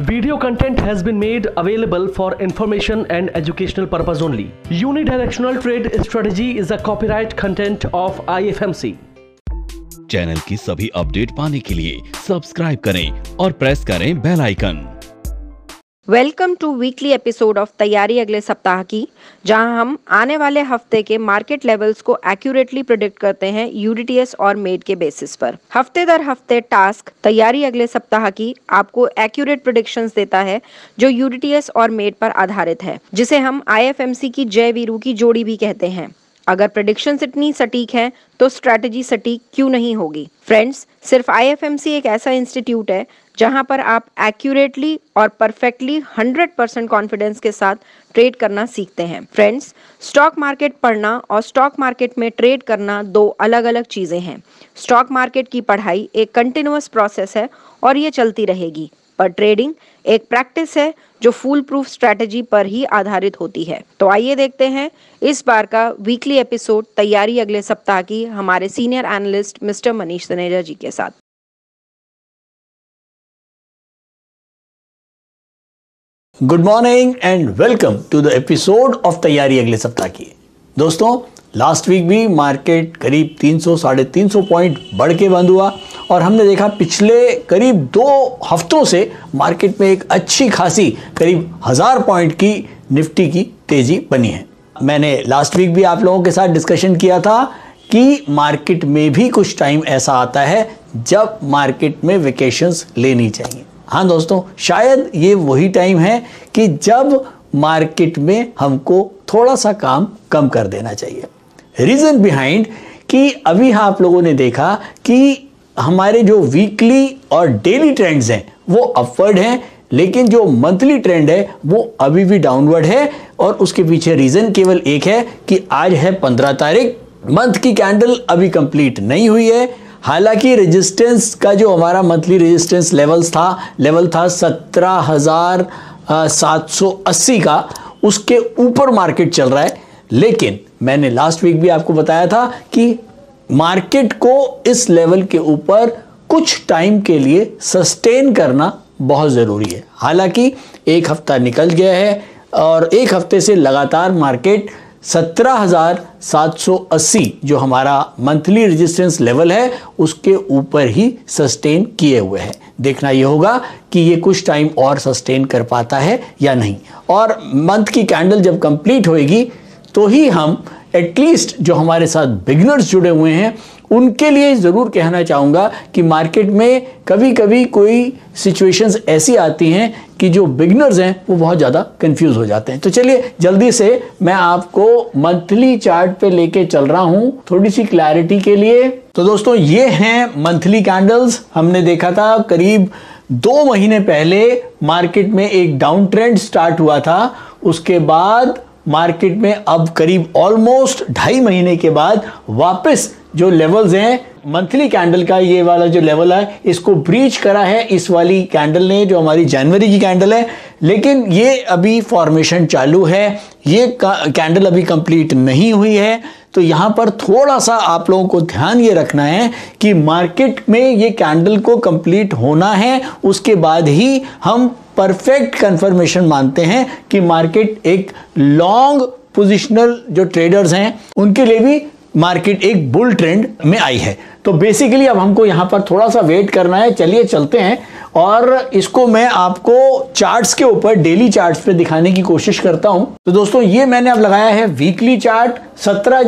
Video content has been made available for information and educational purpose only. Unidirectional trade strategy is a copyright content of IFMC. Channel की सभी update पाने के लिए subscribe करें और press करें bell icon welcome to weekly episode of तैयारी अगले सप्ताह की, जहाँ हम आने वाले हफ़्ते के मार्केट लेवल्स को एक्यूरेटली प्रिडिक्ट करते हैं यूडीटीएस और मेड के बेसिस पर। हफ़्ते दर हफ़्ते टास्क तैयारी अगले सप्ताह की आपको एक्यूरेट प्रिडिक्शंस देता है, जो यूडीटीएस और मेड पर आधारित है, जिसे हम आईएफएमसी की जय वीरू की जोड़ी भी कहते हैं। अगर प्रिडिक्शंस इतनी सटीक हैं तो स्ट्रैटेजी सटीक क्यों नहीं होगी? फ्रेंड्स सिर्फ़ आईएफएमसी एक ऐसा इंस्टीट्यूट है, जहाँ पर आप एक्यूरेटली और परफेक्टली 100 परसेंट कॉन्फिडेंस के साथ ट्रेड करना सीखते हैं। फ्रेंड्स स्टॉक मार्केट पढ़ना और स्टॉक मार्केट में ट्रेड करना दो अलग अलग चीज़ें हैं। स्टॉक मार्केट की पढ़ाई एक कंटिन्यूस प्रोसेस है और ये चलती रहेगी। पर ट्रेडिंग एक प्रैक्टिस है जो फुल प्रूफ स्ट्रैटेजी पर ही आधारित होती है। तो आइए देखते हैं इस बार का वीकली एपिसोड तैयारी अगले सप्ताह की हमारे senior analyst mister Manish Saneja ji के साथ। Good morning and welcome to the episode of तैयारी अगले सप्ताह की। दोस्तों लास्ट वीक भी मार्केट करीब 300 साढ़े तीन पॉइंट बढ़ के बंद हुआ और हमने देखा पिछले करीब दो हफ्तों से मार्केट में एक अच्छी खासी करीब हज़ार पॉइंट की निफ्टी की तेज़ी बनी है। मैंने लास्ट वीक भी आप लोगों के साथ डिस्कशन किया था कि मार्केट में भी कुछ टाइम ऐसा आता है जब मार्केट में वेकेशंस लेनी चाहिए। हाँ दोस्तों, शायद ये वही टाइम है कि जब मार्केट में हमको थोड़ा सा काम कम कर देना चाहिए। रीजन बिहाइंड कि अभी हाँ आप लोगों ने देखा कि हमारे जो वीकली और डेली ट्रेंड्स हैं, वो अपवर्ड हैं, लेकिन जो मंथली ट्रेंड है, वो अभी भी डाउनवर्ड है और उसके पीछे रीजन केवल एक है कि आज है पंद्रह तारीख मंथ की कैंडल अभी कंप्लीट नहीं हुई है। हालाँकि रेजिस्टेंस का जो हमारा मंथली रेजिस्टेंस लेवल्स था लेवल था सत्रह हज़ार सात सौ अस्सी का, उसके ऊपर मार्केट चल रहा है। लेकिन मैंने लास्ट वीक भी आपको बताया था कि मार्केट को इस लेवल के ऊपर कुछ टाइम के लिए सस्टेन करना बहुत ज़रूरी है। हालाँकि एक हफ़्ता निकल गया है और एक हफ़्ते से लगातार मार्केट 17,780 जो हमारा मंथली रेजिस्टेंस लेवल है उसके ऊपर ही सस्टेन किए हुए हैं। देखना यह होगा कि ये कुछ टाइम और सस्टेन कर पाता है या नहीं। और मंथ की कैंडल जब कंप्लीट होएगी तो ही हम एटलीस्ट जो हमारे साथ बिगनर्स जुड़े हुए हैं, उनके लिए ज़रूर कहना चाहूँगा कि मार्केट में कभी कभी कोई सिचुएशंस ऐसी आती हैं कि जो बिगनर्स हैं, वो बहुत ज़्यादा कंफ्यूज हो जाते हैं। तो चलिए, जल्दी से मैं आपको मंथली चार्ट पे लेके चल रहा हूँ थोड़ी सी क्लैरिटी के लिए। तो दोस्तों, ये हैं मंथली कैंडल्स हमने देखा था, करीब दो महीने पहले मार्केट में एक डाउन ट्रेंड स्टार्ट हुआ था। उसके बाद मार्केट में अब करीब ऑलमोस्ट ढाई महीने के बाद वापस जो लेवल्स हैं मंथली कैंडल का ये वाला जो लेवल है इसको ब्रीच करा है, इस वाली कैंडल ने, जो हमारी जनवरी की कैंडल है। लेकिन ये अभी फॉर्मेशन चालू है, ये कैंडल अभी कंप्लीट नहीं हुई है। तो यहाँ पर थोड़ा सा आप लोगों को ध्यान ये रखना है कि मार्केट में ये कैंडल को कंप्लीट होना है, उसके बाद ही हम परफेक्ट कंफर्मेशन मानते हैं कि मार्केट एक लॉन्ग पोजिशनल जो ट्रेडर्स हैं, उनके लिए भी मार्केट एक बुल ट्रेंड में आई है। तो बेसिकली अब हमको यहाँ पर थोड़ा सा वेट करना है। चलिए चलते हैं और इसको मैं आपको चार्ट्स के ऊपर डेली चार्ट्स पे दिखाने की कोशिश करता हूँ। तो दोस्तों, ये मैंने अब लगाया है वीकली चार्ट सत्रह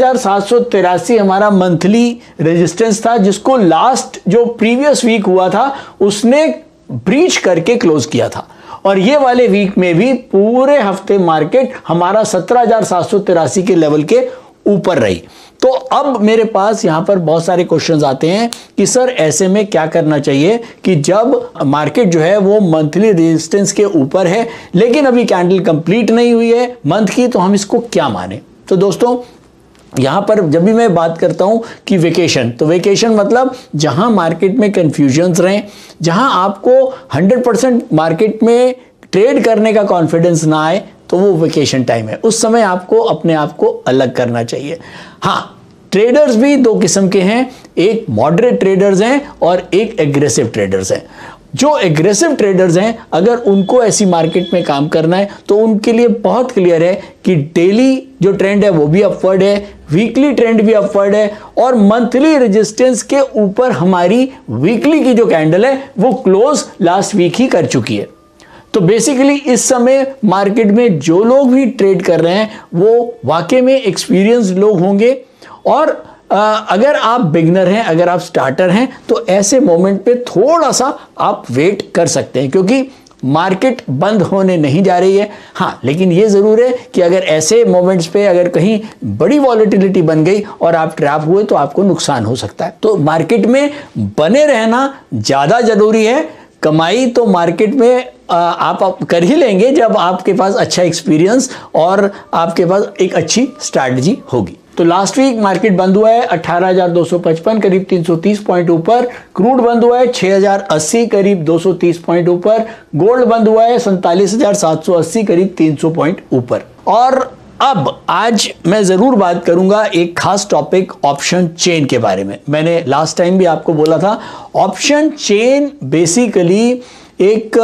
हमारा मंथली रेजिस्टेंस था, जिसको लास्ट जो प्रीवियस वीक हुआ था, उसने ब्रीच करके क्लोज किया था। और ये वाले वीक में भी पूरे हफ़्ते मार्केट हमारा सत्रह के लेवल के ऊपर रही। तो अब मेरे पास यहाँ पर बहुत सारे क्वेश्चंस आते हैं कि सर ऐसे में क्या करना चाहिए कि जब मार्केट जो है वो मंथली रेजिस्टेंस के ऊपर है, लेकिन अभी कैंडल कंप्लीट नहीं हुई है मंथ की तो हम इसको क्या माने? तो दोस्तों यहाँ पर जब भी मैं बात करता हूँ कि वेकेशन तो वेकेशन मतलब जहाँ मार्केट में कंफ्यूजन्स रहें, जहाँ आपको 100 परसेंट मार्केट में ट्रेड करने का कॉन्फिडेंस ना आए तो वो वेकेशन टाइम है। उस समय आपको अपने आप को अलग करना चाहिए। हाँ ट्रेडर्स भी दो किस्म के हैं। एक मॉडरेट ट्रेडर्स हैं और एक एग्रेसिव ट्रेडर्स हैं। जो एग्रेसिव ट्रेडर्स हैं, अगर उनको ऐसी मार्केट में काम करना है तो उनके लिए बहुत क्लियर है कि डेली जो ट्रेंड है, वो भी अपवर्ड है वीकली ट्रेंड भी अपवर्ड है, और मंथली रेजिस्टेंस के ऊपर हमारी वीकली की जो कैंडल है, वो क्लोज लास्ट वीक ही कर चुकी है। तो बेसिकली इस समय मार्केट में जो लोग भी ट्रेड कर रहे हैं, वो वाकई में एक्सपीरियंस लोग होंगे, और अगर आप बिगनर हैं, अगर आप स्टार्टर हैं तो ऐसे मोमेंट पे थोड़ा सा आप वेट कर सकते हैं, क्योंकि मार्केट बंद होने नहीं जा रही है। हाँ लेकिन ये ज़रूर है कि अगर ऐसे मोमेंट्स पे अगर कहीं बड़ी वॉलिटिलिटी बन गई और आप ट्रैप हुए तो आपको नुकसान हो सकता है। तो मार्केट में बने रहना ज़्यादा ज़रूरी है। कमाई तो मार्केट में आप कर ही लेंगे जब आपके पास अच्छा एक्सपीरियंस और आपके पास एक अच्छी स्ट्रैटेजी होगी। तो लास्ट वीक मार्केट बंद हुआ है 18,255 करीब 330 पॉइंट ऊपर। क्रूड बंद हुआ है 6,080 करीब 230 पॉइंट ऊपर। गोल्ड बंद हुआ है सैतालीस करीब 300 पॉइंट ऊपर। और अब आज मैं ज़रूर बात करूँगा एक खास टॉपिक ऑप्शन चेन के बारे में। मैंने लास्ट टाइम भी आपको बोला था ऑप्शन चेन बेसिकली एक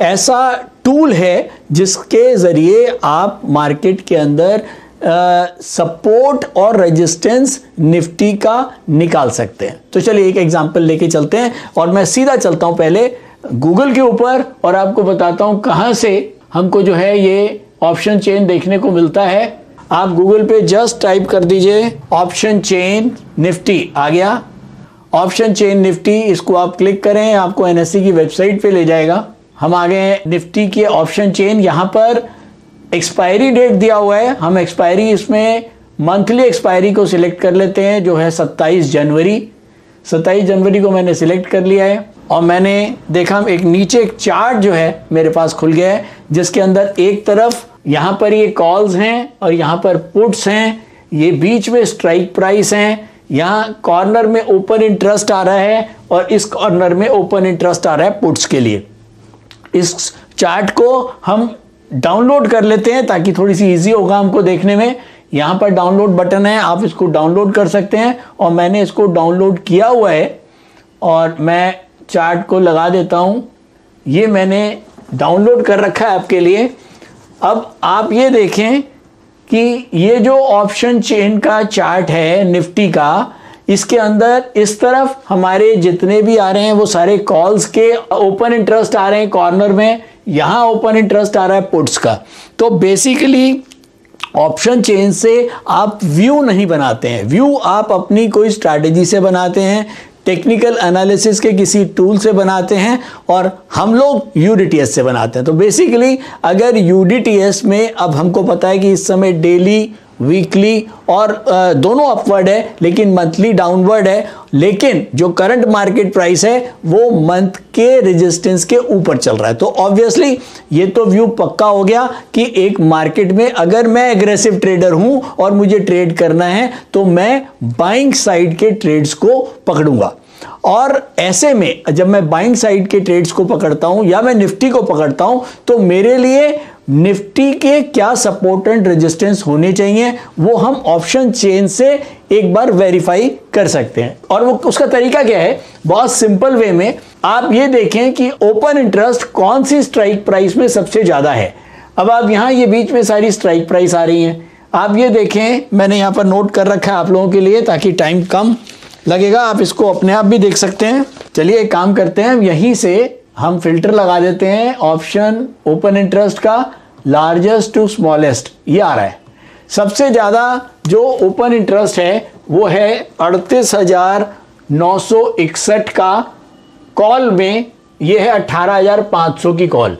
ऐसा टूल है जिसके ज़रिए आप मार्केट के अंदर सपोर्ट और रेजिस्टेंस निफ्टी का निकाल सकते हैं। तो चलिए एक एग्जांपल लेके चलते हैं और मैं सीधा चलता हूँ पहले गूगल के ऊपर और आपको बताता हूँ कहाँ से हमको जो है ये ऑप्शन चेन देखने को मिलता है। आप गूगल पे जस्ट टाइप कर दीजिए ऑप्शन चेन निफ्टी। आ गया। ऑप्शन चेन निफ्टी, इसको आप क्लिक करें, आपको एनएससी की वेबसाइट पे ले जाएगा। हम आ गए निफ्टी के ऑप्शन चेन यहाँ पर एक्सपायरी डेट दिया हुआ है। हम एक्सपायरी इसमें मंथली एक्सपायरी को सिलेक्ट कर लेते हैं, जो है 27 जनवरी। 27 जनवरी को मैंने सिलेक्ट कर लिया है और मैंने देखा एक नीचे एक चार्ट जो है मेरे पास खुल गया है, जिसके अंदर एक तरफ़ यहाँ पर ये कॉल्स हैं और यहाँ पर पुट्स हैं। ये बीच में स्ट्राइक प्राइस हैं। यहाँ कॉर्नर में ओपन इंटरेस्ट आ रहा है और इस कॉर्नर में ओपन इंटरेस्ट आ रहा है पुट्स के लिए। इस चार्ट को हम डाउनलोड कर लेते हैं ताकि थोड़ी सी इजी होगा हमको देखने में। यहाँ पर डाउनलोड बटन है, आप इसको डाउनलोड कर सकते हैं। और मैंने इसको डाउनलोड किया हुआ है और मैं चार्ट को लगा देता हूँ। ये मैंने डाउनलोड कर रखा है आपके लिए। अब आप ये देखें कि ये जो ऑप्शन चेन का चार्ट है, निफ्टी का, इसके अंदर इस तरफ़ हमारे जितने भी आ रहे हैं, वो सारे कॉल्स के ओपन इंटरेस्ट आ रहे हैं कॉर्नर में। यहाँ ओपन इंटरेस्ट आ रहा है पुट्स का। तो बेसिकली ऑप्शन चेंज से आप व्यू नहीं बनाते हैं। व्यू आप अपनी कोई स्ट्रैटेजी से बनाते हैं टेक्निकल एनालिसिस के किसी टूल से बनाते हैं और हम लोग यूडीटीएस से बनाते हैं। तो बेसिकली अगर यूडीटीएस में अब हमको पता है कि इस समय डेली वीकली और दोनों अपवर्ड है, लेकिन मंथली डाउनवर्ड है। लेकिन जो करंट मार्केट प्राइस है, वो मंथ के रेजिस्टेंस के ऊपर चल रहा है। तो ऑब्वियसली ये तो व्यू पक्का हो गया कि एक मार्केट में अगर मैं एग्रेसिव ट्रेडर हूँ और मुझे ट्रेड करना है तो मैं बाइंग साइड के ट्रेड्स को पकड़ूँगा। और ऐसे में जब मैं बाइंग साइड के ट्रेड्स को पकड़ता हूँ या मैं निफ्टी को पकड़ता हूँ तो मेरे लिए निफ्टी के क्या सपोर्ट एंड रेजिस्टेंस होने चाहिए, वो हम ऑप्शन चेन से एक बार वेरीफाई कर सकते हैं। और वो उसका तरीका क्या है? बहुत सिंपल वे में आप ये देखें कि ओपन इंटरेस्ट कौन सी स्ट्राइक प्राइस में सबसे ज़्यादा है। अब आप यहाँ ये बीच में सारी स्ट्राइक प्राइस आ रही हैं। आप ये देखें, मैंने यहाँ पर नोट कर रखा है आप लोगों के लिए ताकि टाइम कम लगेगा। आप इसको अपने आप भी देख सकते हैं। चलिए एक काम करते हैं, यहीं से हम फ़िल्टर लगा देते हैं ऑप्शन ओपन इंटरेस्ट का लार्जेस्ट टू स्मॉलेस्ट ये आ रहा है। सबसे ज़्यादा जो ओपन इंटरेस्ट है, वो है अड़तीस हज़ार नौ सौ इकसठ का कॉल में, ये है अट्ठारह हज़ार पाँच सौ की कॉल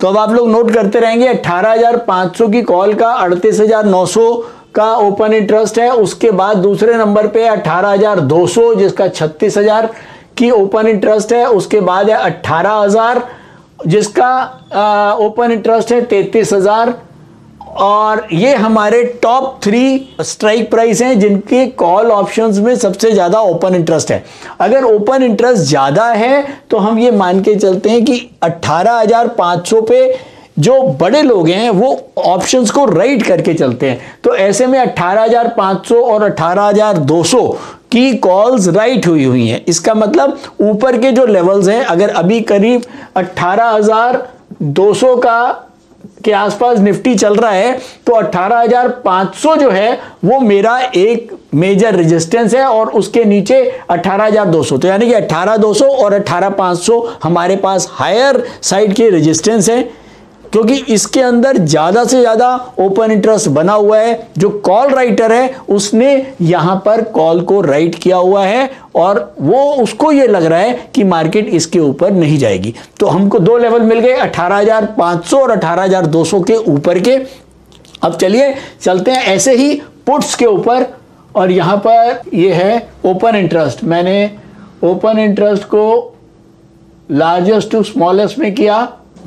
तो अब आप लोग नोट करते रहेंगे अट्ठारह हज़ार पाँच सौ की कॉल का अड़तीस हज़ार नौ सौ का ओपन इंटरेस्ट है, उसके बाद दूसरे नंबर पे अट्ठारह हज़ार दो सौ, जिसका छत्तीस हज़ार। की ओपन इंटरेस्ट है उसके बाद है अट्ठारह हज़ार जिसका ओपन इंटरेस्ट है तैतीस हज़ार। और ये हमारे टॉप थ्री स्ट्राइक प्राइस हैं जिनके कॉल ऑप्शंस में सबसे ज़्यादा ओपन इंटरेस्ट है। अगर ओपन इंटरेस्ट ज़्यादा है तो हम ये मान के चलते हैं कि 18,500 पे जो बड़े लोग हैं वो ऑप्शंस को राइट करके चलते हैं। तो ऐसे में 18,500 और 18,200 की कॉल्स राइट हुई हुई हैं। इसका मतलब ऊपर के जो लेवल्स हैं अगर अभी करीब 18,200 का के आसपास निफ्टी चल रहा है तो 18,500 जो है वो मेरा एक मेजर रेजिस्टेंस है और उसके नीचे 18,200 तो यानी कि 18,200 और 18,500 हमारे पास हायर साइड के रेजिस्टेंस है। क्योंकि इसके अंदर ज़्यादा से ज़्यादा ओपन इंटरेस्ट बना हुआ है। जो कॉल राइटर है उसने यहाँ पर कॉल को राइट किया हुआ है और वो उसको ये लग रहा है कि मार्केट इसके ऊपर नहीं जाएगी। तो हमको दो लेवल मिल गए 18,500 और 18,200 के ऊपर के। अब चलिए चलते हैं ऐसे ही पुट्स के ऊपर। और यहाँ पर ये है ओपन इंटरेस्ट मैंने ओपन इंटरेस्ट को लार्जेस्ट टू स्मॉलेस्ट में किया।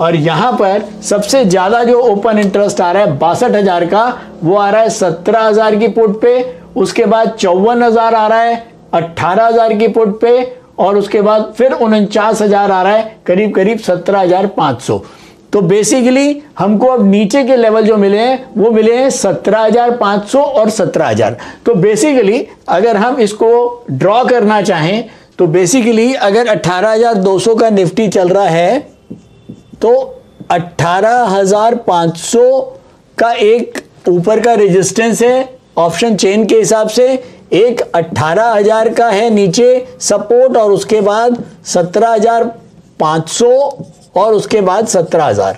और यहाँ पर सबसे ज़्यादा जो ओपन इंटरेस्ट आ रहा है, बासठ हज़ार का, वो आ रहा है सत्रह हज़ार की पुट पे, उसके बाद चौवन हज़ार आ रहा है अट्ठारह हज़ार की पुट पे, और उसके बाद फिर उनचास हज़ार आ रहा है करीब करीब सत्रह हज़ार पाँच सौ। तो बेसिकली हमको अब नीचे के लेवल जो मिले हैं, वो मिले हैं सत्रह हज़ार पाँच सौ और सत्रह हज़ार। तो बेसिकली अगर हम इसको ड्रॉ करना चाहें तो बेसिकली अगर अट्ठारह हज़ार दो सौ का निफ्टी चल रहा है तो 18,500 का एक ऊपर का रेजिस्टेंस है ऑप्शन चेन के हिसाब से एक 18,000 का है नीचे सपोर्ट और उसके बाद 17,500 और उसके बाद 17,000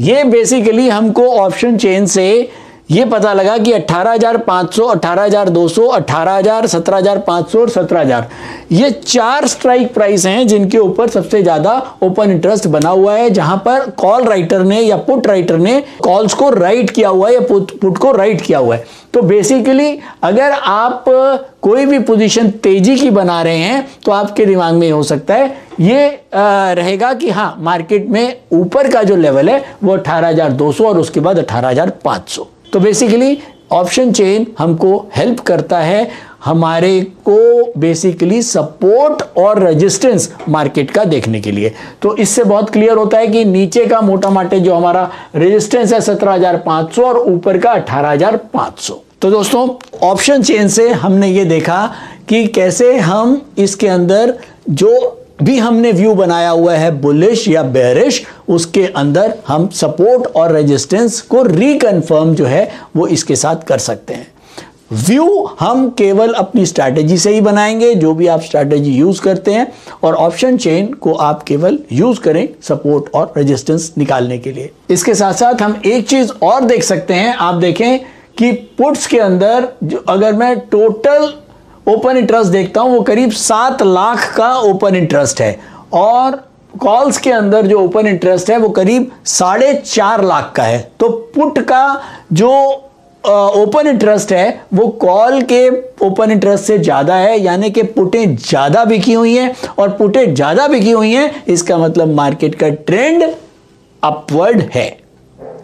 ये बेसिकली हमको ऑप्शन चेन से ये पता लगा कि 18,500, 18,200, 18,000, 17,500 और 17,000 ये चार स्ट्राइक प्राइस हैं जिनके ऊपर सबसे ज़्यादा ओपन इंटरेस्ट बना हुआ है जहाँ पर कॉल राइटर ने या पुट राइटर ने कॉल्स को राइट किया हुआ है या पुट पुट को राइट किया हुआ है। तो बेसिकली अगर आप कोई भी पोजीशन तेज़ी की बना रहे हैं तो आपके दिमाग में हो सकता है ये रहेगा कि हाँ मार्केट में ऊपर का जो लेवल है वो 18,200 और उसके बाद 18,500 तो बेसिकली ऑप्शन चेन हमको हेल्प करता है हमारे को बेसिकली सपोर्ट और रेजिस्टेंस मार्केट का देखने के लिए। तो इससे बहुत क्लियर होता है कि नीचे का मोटा माटे जो हमारा रेजिस्टेंस है 17,500 और ऊपर का 18,500 तो दोस्तों ऑप्शन चेन से हमने ये देखा कि कैसे हम इसके अंदर जो भी हमने व्यू बनाया हुआ है बुलिश या बेरिश उसके अंदर हम सपोर्ट और रेजिस्टेंस को रिकन्फर्म जो है, वो इसके साथ कर सकते हैं। व्यू हम केवल अपनी स्ट्रैटेजी से ही बनाएँगे, जो भी आप स्ट्रैटेजी यूज़ करते हैं, और ऑप्शन चेन को आप केवल यूज़ करें सपोर्ट और रेजिस्टेंस निकालने के लिए। इसके साथ साथ हम एक चीज़ और देख सकते हैं, आप देखें कि पुट्स के अंदर जो, अगर मैं टोटल ओपन इंटरेस्ट देखता हूँ, वो करीब सात लाख का ओपन इंटरेस्ट है। और कॉल्स के अंदर जो ओपन इंटरेस्ट है, वो करीब साढ़े चार लाख का है। तो पुट का जो ओपन इंटरेस्ट है, वो कॉल के ओपन इंटरेस्ट से ज़्यादा है, यानी कि पुटें ज़्यादा बिकी हुई हैं। और पुटें ज़्यादा बिकी हुई हैं, इसका मतलब मार्केट का ट्रेंड अपवर्ड है।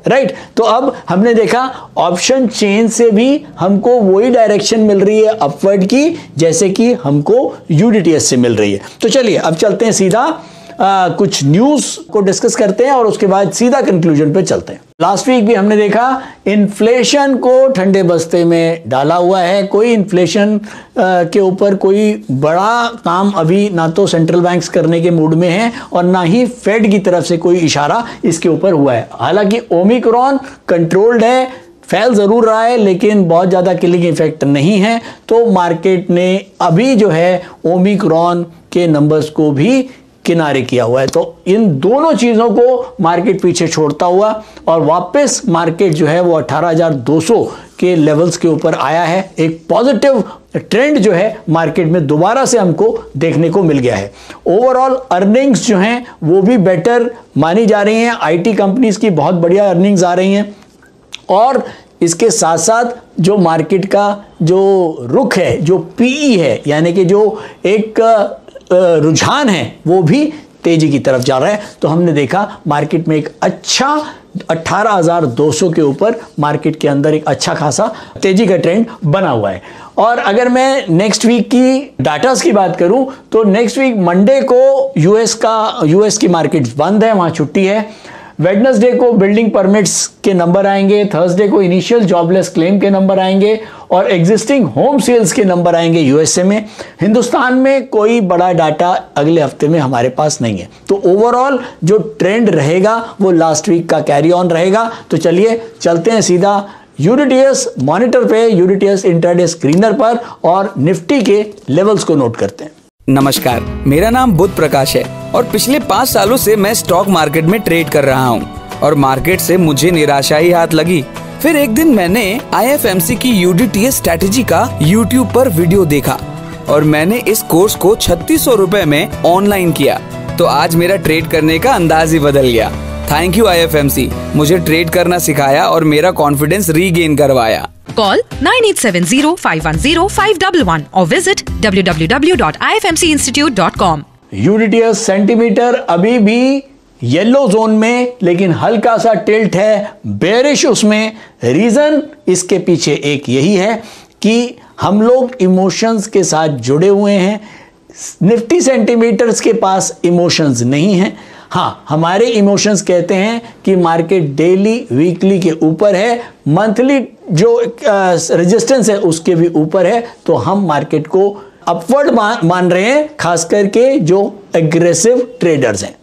राइट? तो अब हमने देखा ऑप्शन चेन से भी हमको वही डायरेक्शन मिल रही है अपवर्ड की, जैसे कि हमको यूडीटीएस से मिल रही है तो चलिए, अब चलते हैं सीधा आ, कुछ न्यूज़ को डिस्कस करते हैं और उसके बाद सीधा कंक्लूजन पे चलते हैं। लास्ट वीक भी हमने देखा इन्फ्लेशन को ठंडे बस्ते में डाला हुआ है। कोई इन्फ्लेशन के ऊपर कोई बड़ा काम अभी ना तो सेंट्रल बैंक्स करने के मूड में है और ना ही फेड की तरफ़ से कोई इशारा इसके ऊपर हुआ है। हालाँकि ओमिक्रॉन कंट्रोल्ड है फैल ज़रूर रहा है लेकिन बहुत ज़्यादा किलिंग इफ़ेक्ट नहीं है। तो मार्केट ने अभी जो है ओमिक्रॉन के नंबर्स को भी किनारे किया हुआ है। तो इन दोनों चीज़ों को मार्केट पीछे छोड़ता हुआ और वापस मार्केट जो है वो 18,200 के लेवल्स के ऊपर आया है। एक पॉजिटिव ट्रेंड जो है मार्केट में दोबारा से हमको देखने को मिल गया है। ओवरऑल अर्निंग्स जो हैं वो भी बेटर मानी जा रही हैं। आईटी कंपनीज़ की बहुत बढ़िया अर्निंग्स आ रही हैं। और इसके साथ साथ जो मार्केट का जो रुख है जो पीई है यानी कि जो एक रुझान है वो भी तेज़ी की तरफ़ जा रहा है। तो हमने देखा मार्केट में एक अच्छा 18,200 के ऊपर मार्केट के अंदर एक अच्छा खासा तेज़ी का ट्रेंड बना हुआ है। और अगर मैं नेक्स्ट वीक की डाटास की बात करूँ तो नेक्स्ट वीक मंडे को यूएस का यूएस की मार्केट बंद है वहाँ छुट्टी है। वेडनेसडे को बिल्डिंग परमिट्स के नंबर आएँगे थर्सडे को इनिशियल जॉबलेस क्लेम के नंबर आएँगे और एग्जिस्टिंग होम सेल्स के नंबर आएँगे यूएसए में। हिंदुस्तान में कोई बड़ा डाटा अगले हफ़्ते में हमारे पास नहीं है। तो ओवरऑल जो ट्रेंड रहेगा, वो लास्ट वीक का कैरी ऑन रहेगा। तो चलिए, चलते हैं सीधा यूडिटीएस मॉनिटर पे यूडिटीएस इंटरडे स्क्रीनर पर और निफ्टी के लेवल्स को नोट करते हैं। नमस्कार, मेरा नाम बुद्ध प्रकाश है और पिछले पाँच सालों से मैं स्टॉक मार्केट में ट्रेड कर रहा हूँ और मार्केट से मुझे निराशा ही हाथ लगी। फिर एक दिन मैंने आईएफएमसी की यूडीटीएस स्ट्रेटेजी का यूट्यूब पर वीडियो देखा और मैंने इस कोर्स को छत्तीस सौ रूपए में ऑनलाइन किया। तो आज मेरा ट्रेड करने का अंदाज ही बदल गया। थैंक यू आई मुझे ट्रेड करना सिखाया और मेरा कॉन्फिडेंस रीगेन करवाया। Call 9870-510-511 or visit www.ifmcinstitute.com. UDTS centimetre अभी भी येलो जोन में, लेकिन हल्का सा टिल्ट है बेरिश उसमें। रीजन इसके पीछे एक यही है कि हम लोग इमोशंस के साथ जुड़े हुए हैं। निफ्टी सेंटीमीटर्स के पास इमोशंस नहीं हैं। हाँ हमारे इमोशंस कहते हैं कि मार्केट डेली वीकली के ऊपर है। मंथली जो रेजिस्टेंस है उसके भी ऊपर है तो हम मार्केट को अपवर्ड मान, रहे हैं खास करके जो एग्रेसिव ट्रेडर्स हैं।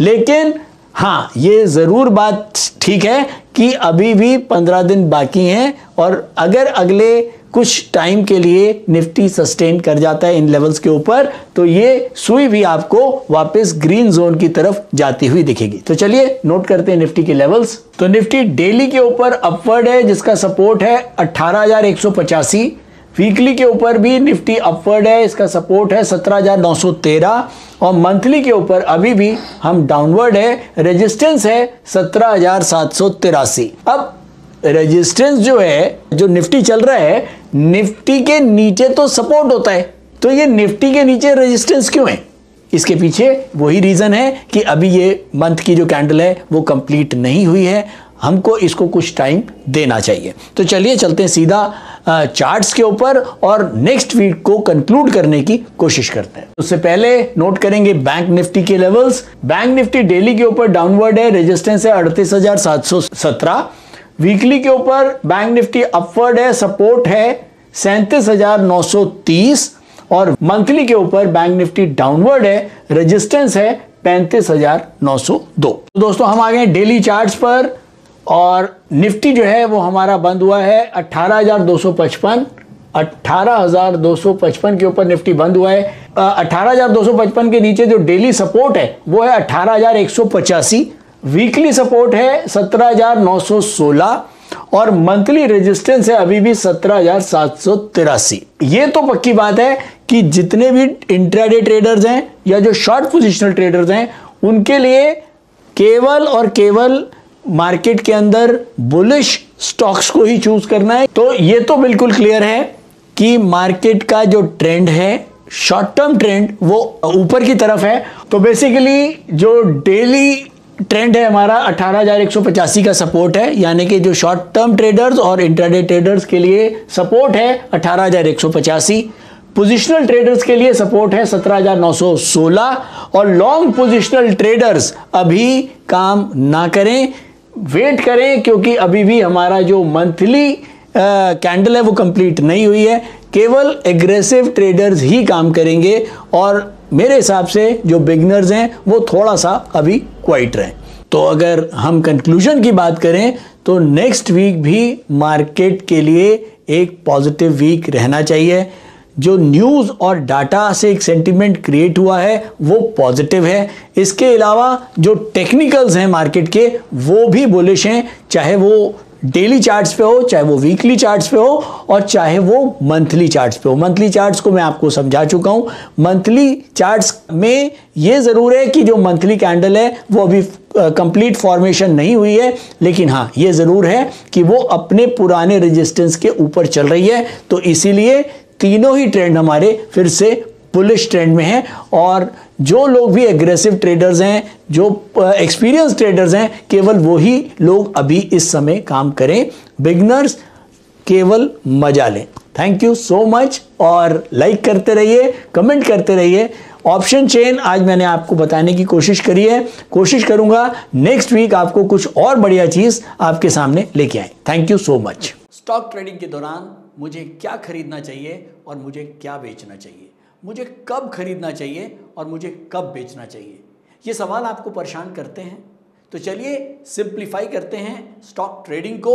लेकिन हाँ ये ज़रूर बात ठीक है कि अभी भी पंद्रह दिन बाकी हैं और अगर अगले कुछ टाइम के लिए निफ्टी सस्टेन कर जाता है इन लेवल्स के ऊपर तो ये सुई भी आपको वापस ग्रीन जोन की तरफ़ जाती हुई दिखेगी। तो चलिए नोट करते हैं निफ्टी के लेवल्स। तो निफ्टी डेली के ऊपर अपवर्ड है जिसका सपोर्ट है अट्ठारह वीकली के ऊपर भी निफ्टी अपवर्ड है इसका सपोर्ट है 17,913 और मंथली के ऊपर अभी भी हम डाउनवर्ड है रेजिस्टेंस है सत्रह अब रेजिस्टेंस जो है जो निफ्टी चल रहा है निफ्टी के नीचे तो सपोर्ट होता है। तो ये निफ्टी के नीचे रेजिस्टेंस क्यों है? इसके पीछे वही रीजन है कि अभी ये मंथ की जो कैंडल है, वो कंप्लीट नहीं हुई है। हमको इसको कुछ टाइम देना चाहिए। तो चलिए चलते हैं सीधा चार्ट्स के ऊपर और नेक्स्ट वीक को कंक्लूड करने की कोशिश करते हैं। उससे पहले नोट करेंगे बैंक निफ्टी के लेवल्स बैंक निफ्टी डेली के ऊपर डाउनवर्ड है रेजिस्टेंस है अड़तीस हज़ार सात सौ सत्रह। वीकली के ऊपर बैंक निफ्टी अपवर्ड है सपोर्ट है सैंतीस हज़ार नौ सौ तीस और मंथली के ऊपर बैंक निफ्टी डाउनवर्ड है रेजिस्टेंस है पैंतीस हज़ार नौ सौ दो। तो दोस्तों, हम आ गए डेली चार्ट्स पर और निफ्टी जो है वो हमारा बंद हुआ है अट्ठारह हज़ार दो सौ पचपन अट्ठारह हज़ार दो सौ पचपन के ऊपर निफ्टी बंद हुआ है। अट्ठारह हज़ार दो सौ पचपन के नीचे जो डेली सपोर्ट है, वो है अट्ठारह वीकली सपोर्ट है सत्रह हज़ार नौ सौ सोलह और मंथली रेजिस्टेंस है अभी भी सत्रह ये तो पक्की बात है कि जितने भी इंट्राडे ट्रेडर्स हैं या जो शॉर्ट पोजिशनल ट्रेडर्स हैं, उनके लिए केवल और केवल मार्केट के अंदर बुलिश स्टॉक्स को ही चूज़ करना है। तो ये तो बिल्कुल क्लियर है कि मार्केट का जो ट्रेंड है, शॉर्ट टर्म ट्रेंड, वो ऊपर की तरफ़ है। तो बेसिकली जो डेली ट्रेंड है हमारा 18,185 का सपोर्ट है यानी कि जो शॉर्ट टर्म ट्रेडर्स और इंटरडे ट्रेडर्स के लिए सपोर्ट है 18,185 पोजिशनल ट्रेडर्स के लिए सपोर्ट है 17,916 और लॉन्ग पोजिशनल ट्रेडर्स अभी काम ना करें वेट करें क्योंकि अभी भी हमारा जो मंथली कैंडल है वो कंप्लीट नहीं हुई है। केवल एग्रेसिव ट्रेडर्स ही काम करेंगे और मेरे हिसाब से जो बिगनर्स हैं, वो थोड़ा सा अभी क्वाइट रहे। तो अगर हम कंक्लूजन की बात करें तो नेक्स्ट वीक भी मार्केट के लिए एक पॉजिटिव वीक रहना चाहिए। जो न्यूज़ और डाटा से एक सेंटिमेंट क्रिएट हुआ है, वो पॉजिटिव है। इसके अलावा जो टेक्निकल्स हैं मार्केट के, वो भी बुलिश हैं, चाहे वो डेली चार्ट्स पे हो, चाहे वो वीकली चार्ट्स पे हो, और चाहे वो मंथली चार्ट्स पे हो। मंथली चार्ट्स को मैं आपको समझा चुका हूँ। मंथली चार्ट्स में ये ज़रूर है कि जो मंथली कैंडल है, वो अभी कंप्लीट फॉर्मेशन नहीं हुई है, लेकिन हाँ ये ज़रूर है कि वो अपने पुराने रेजिस्टेंस के ऊपर चल रही है। तो इसीलिए तीनों ही ट्रेंड हमारे फिर से बुलिश ट्रेंड में है, और जो लोग भी एग्रेसिव ट्रेडर्स हैं, जो एक्सपीरियंस ट्रेडर्स हैं, केवल वही लोग अभी इस समय काम करें। बिगनर्स केवल मज़ा लें। थैंक यू सो मच और लाइक करते रहिए कमेंट करते रहिए। ऑप्शन चेन आज मैंने आपको बताने की कोशिश करी है। कोशिश करूँगा नेक्स्ट वीक आपको कुछ और बढ़िया चीज़ आपके सामने लेके आए। Thank you so much stock trading के दौरान मुझे क्या खरीदना चाहिए और मुझे क्या बेचना चाहिए? मुझे कब खरीदना चाहिए और मुझे कब बेचना चाहिए? ये सवाल आपको परेशान करते हैं। तो चलिए सिंप्लीफाई करते हैं स्टॉक ट्रेडिंग को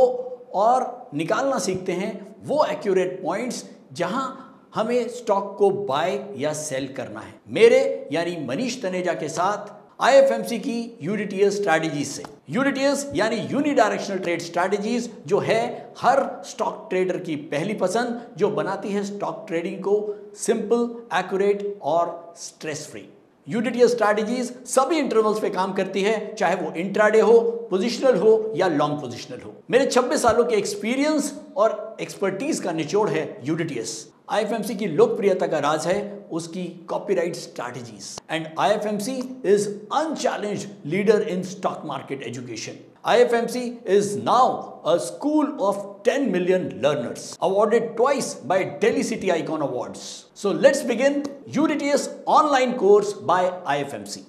और निकालना सीखते हैं वो एक्यूरेट पॉइंट्स जहाँ हमें स्टॉक को बाय या सेल करना है। मेरे यानी मनीष तनेजा के साथ आईएफएमसी की यूडीटीएस स्ट्रैटेजीज से। यूडीटीएस यानी यूनी डायरेक्शनल ट्रेड स्ट्रैटेजीज जो है हर स्टॉक ट्रेडर की पहली पसंद, जो बनाती है स्टॉक ट्रेडिंग को सिंपल एक्यूरेट और स्ट्रेस फ्री यूडीटीएस स्ट्रैटेजीज सभी इंटरवल्स पे काम करती है, चाहे वो इंट्राडे हो पोजिशनल हो या लॉन्ग पोजिशनल हो। मेरे 26 सालों के एक्सपीरियंस और एक्सपर्टीज का निचोड़ है यूडीटीएस आईएफएमसी की लोकप्रियता का राज है उसकी copyright strategies and IFMC is unchallenged leader in stock market education IFMC is now a school of 10 million learners awarded twice by Delhi city icon awards so let's begin UDTS online course by IFMC